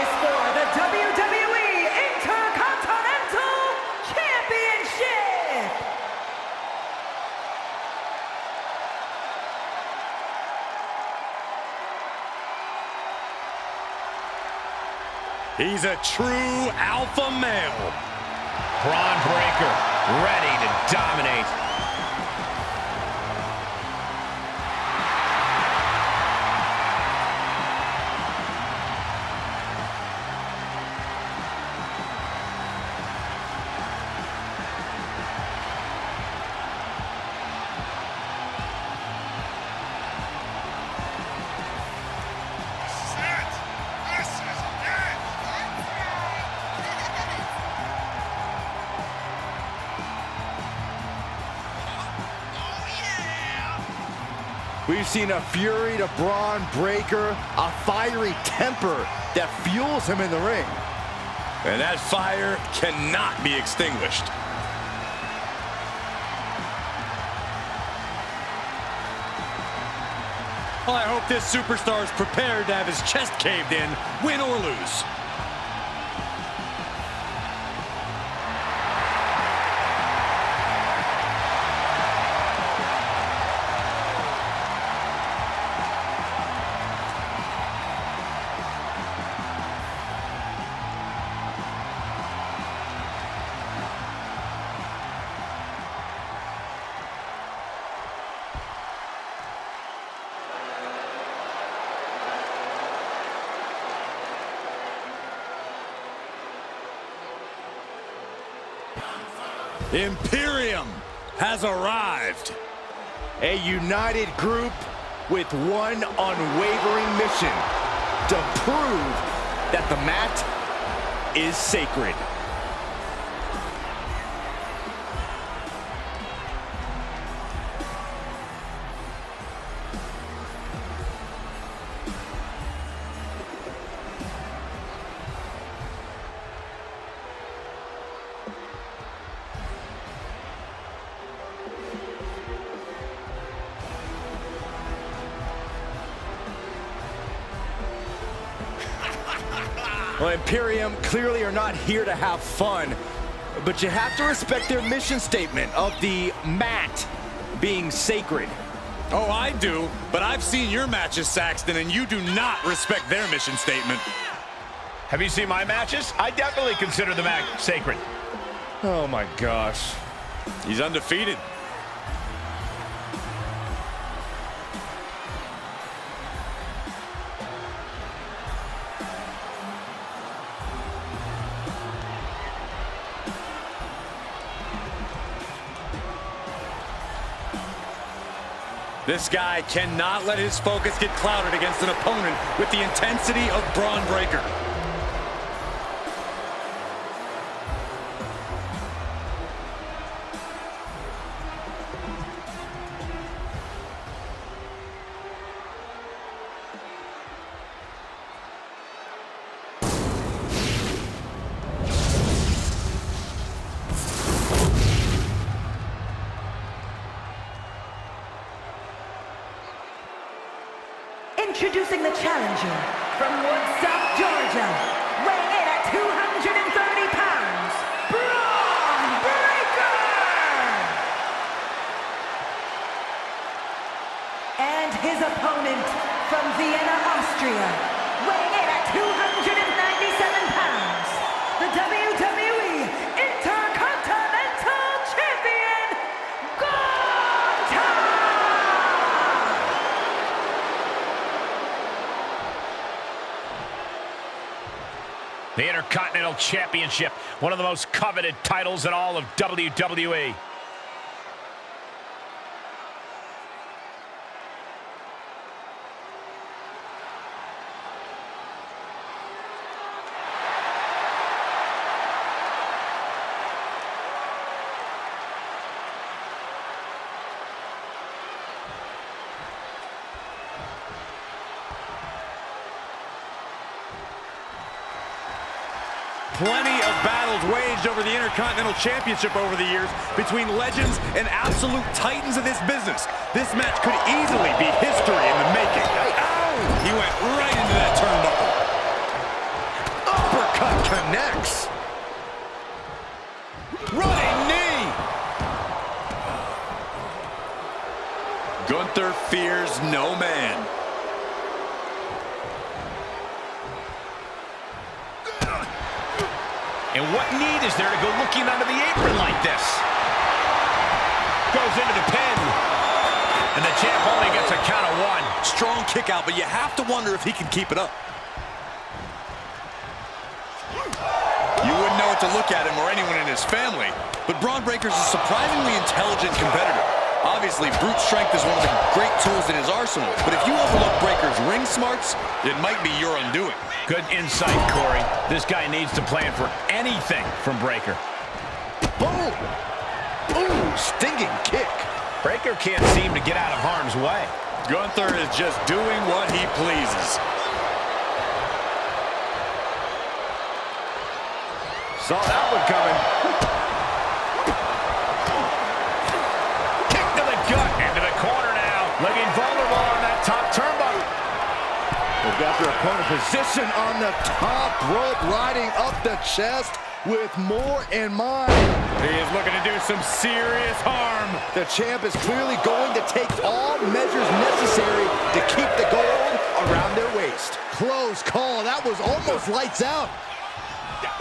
is for the WWE Intercontinental Championship. He's a true alpha male. Bron Breakker ready to dominate. We've seen a fury to Bron Breakker, a fiery temper that fuels him in the ring. And that fire cannot be extinguished. Well, I hope this superstar is prepared to have his chest caved in, win or lose. Imperium has arrived. A united group with one unwavering mission to prove that the mat is sacred. Well, Imperium clearly are not here to have fun, but you have to respect their mission statement of the mat being sacred. Oh, I do, but I've seen your matches, Saxton, and you do not respect their mission statement. Have you seen my matches? I definitely consider the mat sacred. Oh my gosh. He's undefeated. This guy cannot let his focus get clouded against an opponent with the intensity of Bron Breakker. Introducing the challenger from Woodstock, Georgia, weighing in at 230 pounds, Bron Breakker! And his opponent from Vienna, Austria, weighing The Intercontinental Championship, one of the most coveted titles in all of. WWE. Plenty of battles waged over the Intercontinental Championship over the years between legends and absolute titans of this business. This match could easily be history in the making. Ow! He went right into that turnbuckle. Uppercut connects. Running knee. Gunther fears no man. And what need is there to go looking under the apron like this? Goes into the pin. And the champ only gets a count of one. Strong kick out, but you have to wonder if he can keep it up. You wouldn't know what to look at him or anyone in his family, but Bron Breakker's a surprisingly intelligent competitor. Obviously, brute strength is one of the great tools in his arsenal, but if you overlook Breakker's ring smarts, it might be your undoing. Good insight, Corey. This guy needs to plan for anything from Breakker. Boom. Ooh, stinging kick. Breakker can't seem to get out of harm's way. Gunther is just doing what he pleases. Saw that one coming. Got their opponent position on the top rope, riding up the chest with more in mind. He is looking to do some serious harm. The champ is clearly going to take all measures necessary to keep the gold around their waist. Close call. That was almost lights out.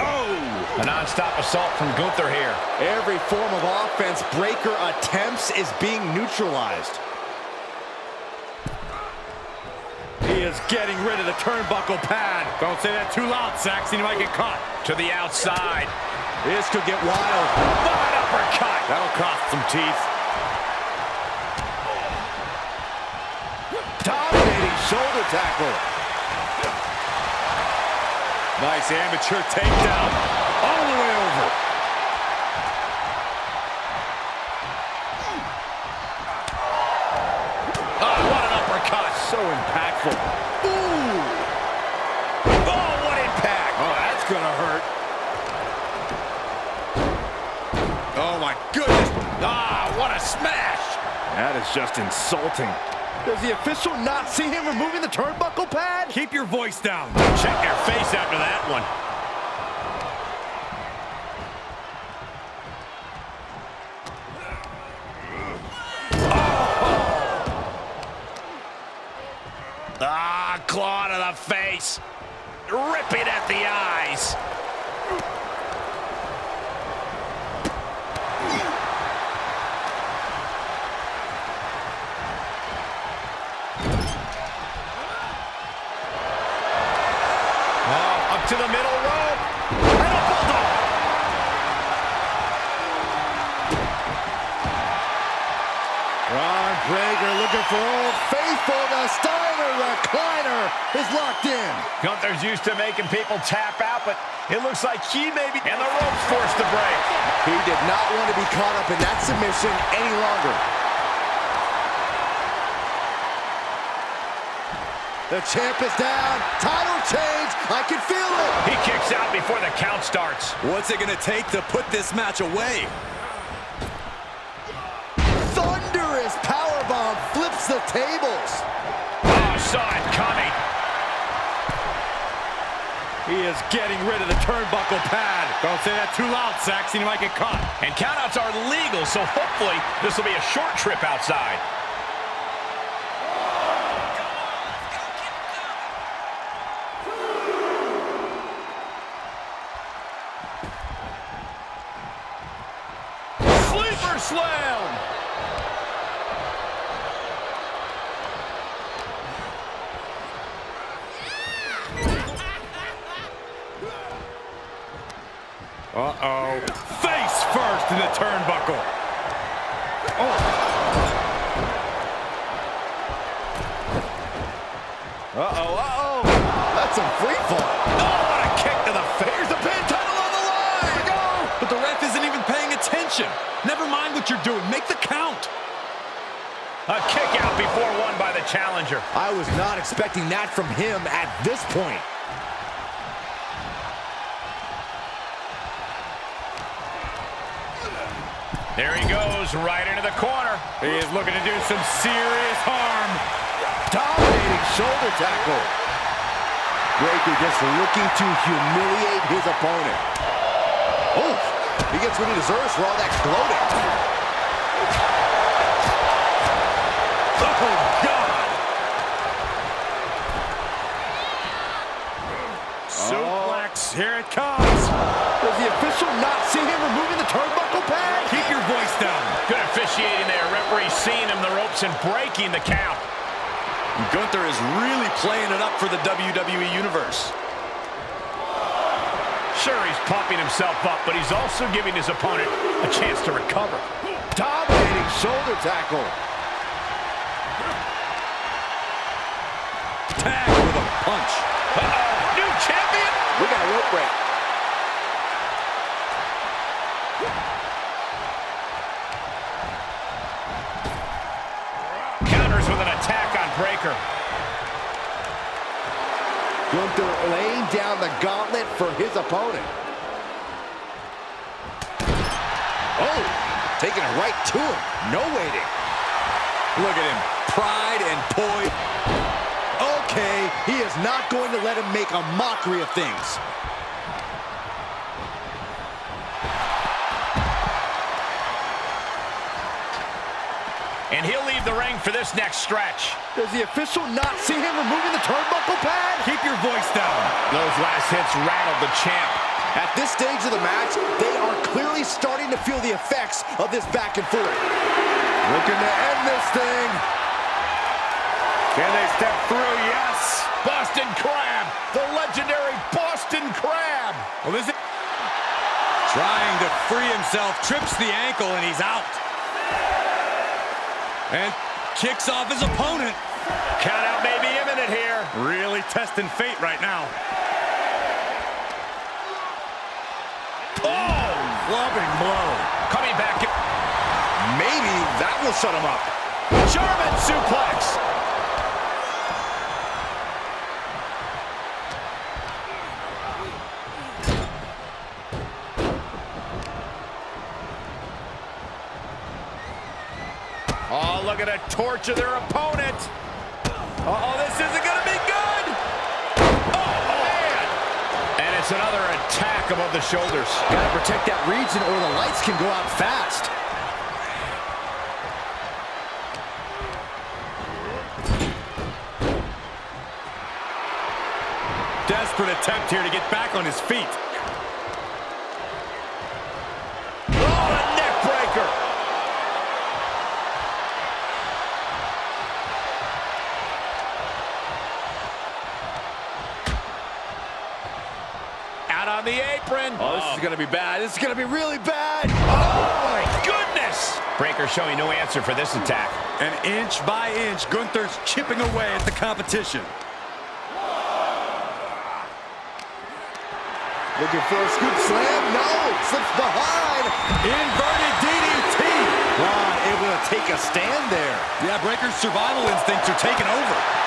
Oh! A non-stop assault from Gunther here. Every form of offense Breakker attempts is being neutralized. He is getting rid of the turnbuckle pad. Don't say that too loud, Saxton. You might get caught. To the outside. This could get wild. Uppercut. That'll cost some teeth. Dominating shoulder tackle. Nice amateur takedown. That is just insulting. Does the official not see him removing the turnbuckle pad? Keep your voice down. Check your face after that one. Oh. Ah, claw to the face. Ripping at the eyes. For Old Faithful. The Steiner recliner is locked in. Gunther's used to making people tap out, but it looks like he may be... And the rope's forced to break. He did not want to be caught up in that submission any longer. The champ is down. Title change. I can feel it. He kicks out before the count starts. What's it gonna take to put this match away? Flips the tables. Oh, saw it coming. He is getting rid of the turnbuckle pad. Don't say that too loud, Saxton. You might get caught. And countouts are legal, so hopefully this will be a short trip outside. Sleeper slam! Him at this point. There he goes, right into the corner. He is looking to do some serious harm. Dominating shoulder tackle. Breakker just looking to humiliate his opponent. Oh, he gets what he deserves for all that gloating. Oh, Suplex, here it comes. Does the official not see him removing the turnbuckle pad? Keep your voice down. Good officiating there. Referee seeing him the ropes and breaking the count. Gunther is really playing it up for the WWE Universe. Sure, he's pumping himself up, but he's also giving his opponent a chance to recover. Dominating shoulder tackle. Tag with a punch. Uh-oh, new champion? We got a rope break. Counters with an attack on Breakker. Gunther laying down the gauntlet for his opponent. Oh, taking it right to him. No waiting. Look at him. Pride and poise. Okay, he is not going to let him make a mockery of things. And he'll leave the ring for this next stretch. Does the official not see him removing the turnbuckle pad? Keep your voice down. Those last hits rattled the champ. At this stage of the match, they are clearly starting to feel the effects of this back and forth. Looking to end this thing. Can they step through? Yes. Boston Crab. The legendary Boston Crab. Well, this is trying to free himself, trips the ankle, and he's out. And kicks off his opponent. Count out may be imminent here. Really testing fate right now. Oh! Clubbing blow. Coming back. Maybe that will shut him up. German suplex. Torture their opponent. Uh-oh, this isn't going to be good. Oh, man. And it's another attack above the shoulders. Got to protect that region or the lights can go out fast. Desperate attempt here to get back on his feet. Oh, going to be bad. This is going to be really bad. Oh, my goodness. Breakker showing no answer for this attack. And inch by inch, Gunther's chipping away at the competition. Looking for a scoop slam. No, slips behind. Inverted DDT. Bron able to take a stand there. Yeah, Breakker's survival instincts are taking over.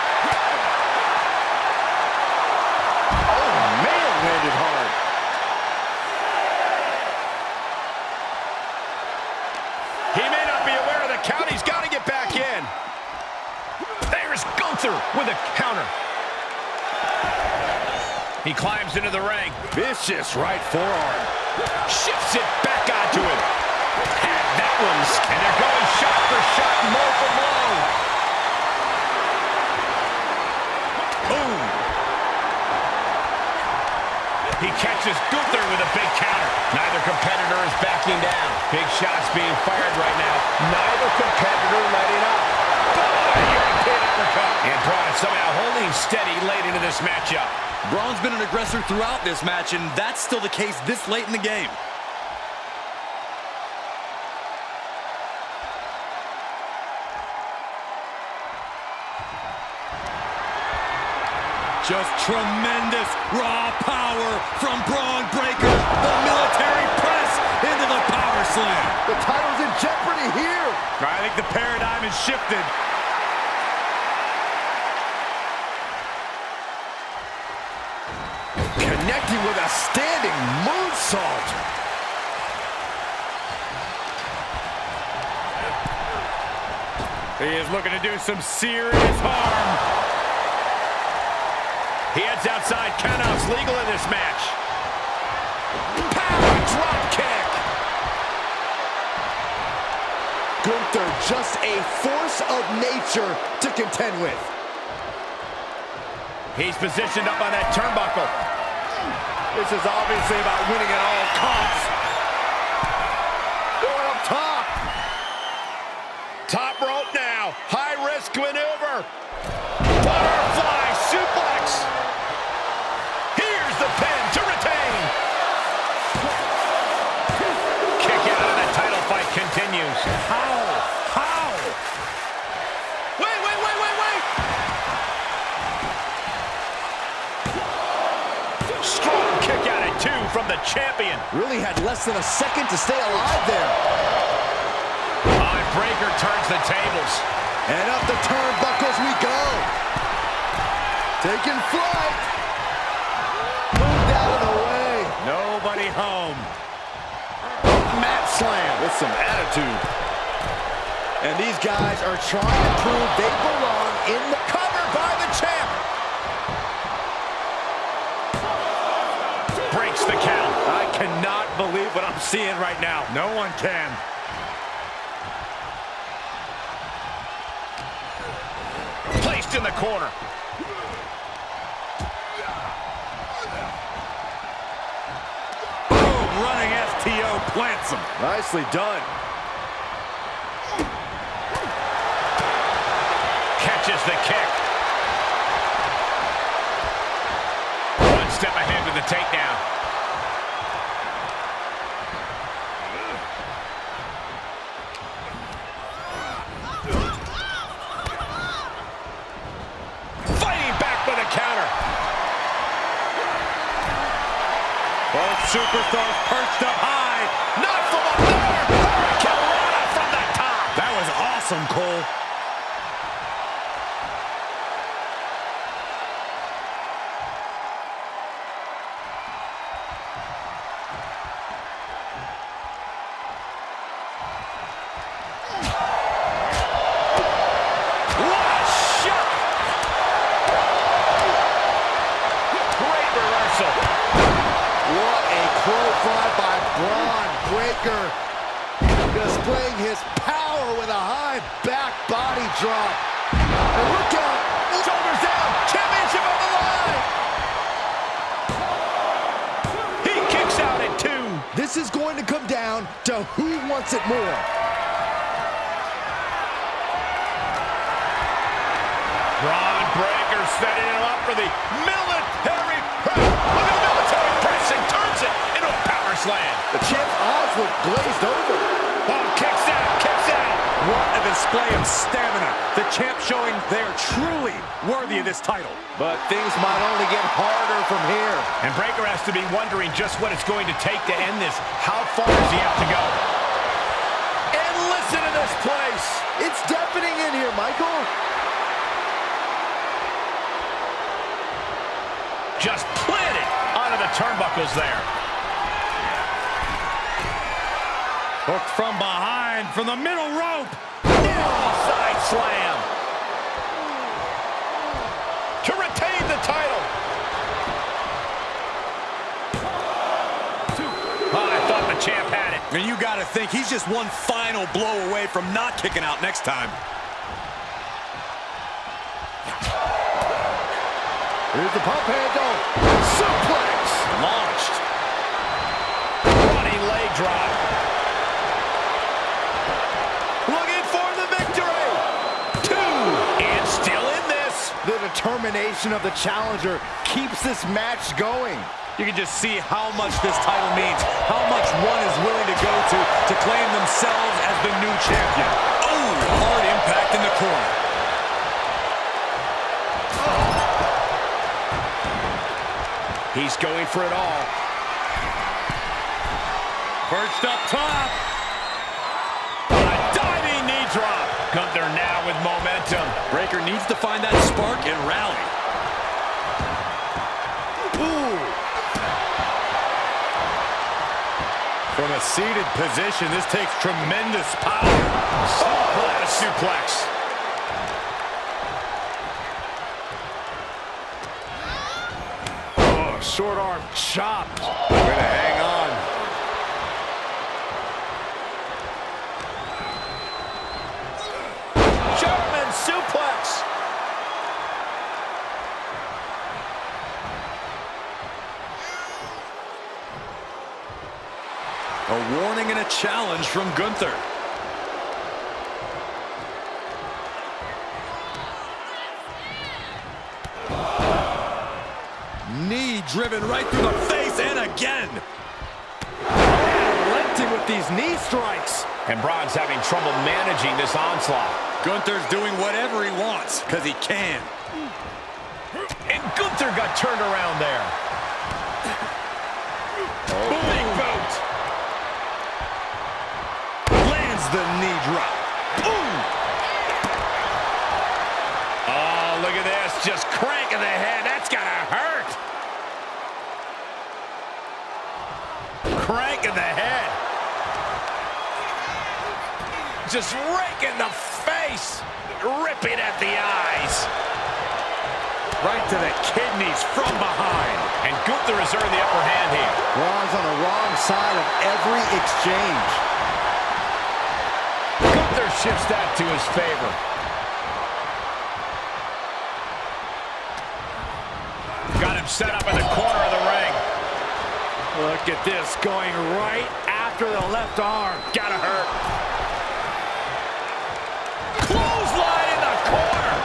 With a counter. He climbs into the ring. Vicious right forearm. Shifts it back onto him. Had that one. And they're going shot for shot, blow for blow. Boom. He catches Gunther with a big counter. Neither competitor is backing down. Big shots being fired right now. Neither competitor letting up. European uppercut. And Bron somehow holding steady late into this matchup. Bron's been an aggressor throughout this match, and that's still the case this late in the game. Just tremendous raw power from Bron Breakker. The military press into the power slam. The title's in jeopardy here. I think the paradigm has shifted. Connecting with a standing moonsault. He is looking to do some serious harm. He heads outside. Countouts legal in this match. Power drop kick. Gunther, just a force of nature to contend with. He's positioned up on that turnbuckle. This is obviously about winning at all costs. Going up top. Top rope now. High risk maneuver. Butterfly suplex. Here's the pin to retain. Kick out of the title fight continues. How? Champion. Really had less than a second to stay alive there. Breakker turns the tables. And up the turnbuckles we go. Taking flight. Moved out of the way. Nobody home. Mat slam with some attitude. And these guys are trying to prove they belong in the cover by the champ. Breaks the count. Believe what I'm seeing right now. No one can. Placed in the corner. Boom, running STO plants him. Nicely done. Catches the kick. One step ahead with the takedown. Superstars perched up high. Not from up there. From the top. That was awesome, Cole. To who wants it more. Bron Breakker setting him up for the military press. Look at the military pressing. Turns it into a power slam. The eyes look glazed over. Oh, display of stamina. The champ showing they're truly worthy of this title. But things might only get harder from here. And Breakker has to be wondering just what it's going to take to end this. How far does he have to go? And listen to this place. It's deafening in here, Michael. Just planted onto the turnbuckles there. Hooked from behind, from the middle rope. Side slam. To retain the title. Oh, I thought the champ had it. And you got to think he's just one final blow away from not kicking out next time. Here's the pump handle. Suplex. Launched. Running leg drop. Looking for the victory. Two. And still in this. The determination of the challenger keeps this match going. You can just see how much this title means, how much one is willing to go to to claim themselves as the new champion. Oh, hard impact in the corner. He's going for it all. Perched up top. Momentum. Breakker needs to find that spark and rally. Ooh. From a seated position, this takes tremendous power. Oh, a suplex. short arm chopped. Way to hang on. German suplex. A warning and a challenge from Gunther. Knee driven right through the face and again. Relenting with these knee strikes. And Bron's having trouble managing this onslaught. Gunther's doing whatever he wants because he can. And Gunther got turned around there. Big the knee drop. Ooh! Oh, look at this. Just cranking the head. That's got to hurt. Cranking the head. Just raking the face. Ripping at the eyes. Right to the kidneys from behind. And Gunther has earned the upper hand here. Bron's on the wrong side of every exchange. Shifts that to his favor. Got him set up in the corner of the ring. Look at this, going right after the left arm. Gotta hurt. Clothesline in the corner.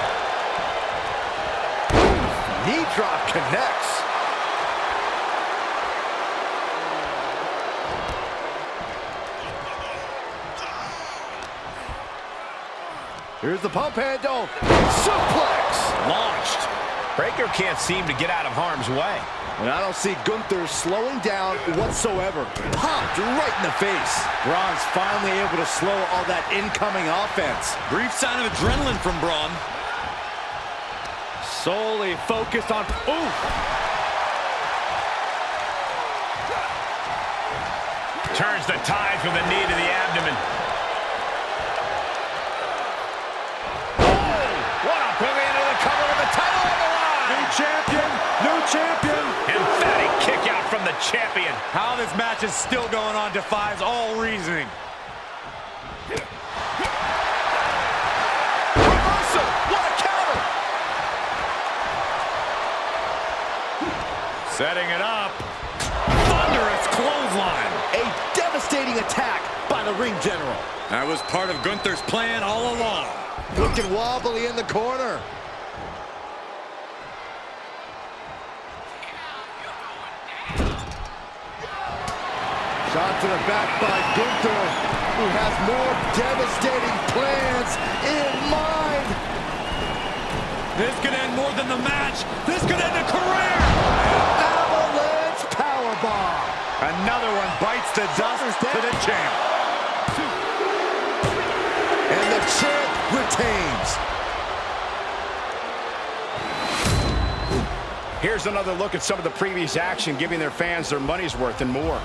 Knee drop connects. Here's the pump handle. Suplex. Launched. Breakker can't seem to get out of harm's way. And I don't see Gunther slowing down whatsoever. Popped right in the face. Bron's finally able to slow all that incoming offense. Brief sign of adrenaline from Bron. Solely focused on... Ooh! Turns the tide from the knee to the abdomen. With the title on the line. champion! New champion! Emphatic kick out from the champion. How this match is still going on defies all reasoning. Reversal! What a counter! Setting it up. Thunderous clothesline. A devastating attack by the ring general. That was part of Gunther's plan all along. Looking wobbly in the corner. Shot to the back by Gunther, who has more devastating plans in mind. This could end more than the match. This could end a career. Avalanche powerbomb. Another one bites the dust to the champ. And the champ retains. Here's another look at some of the previous action, giving their fans their money's worth and more.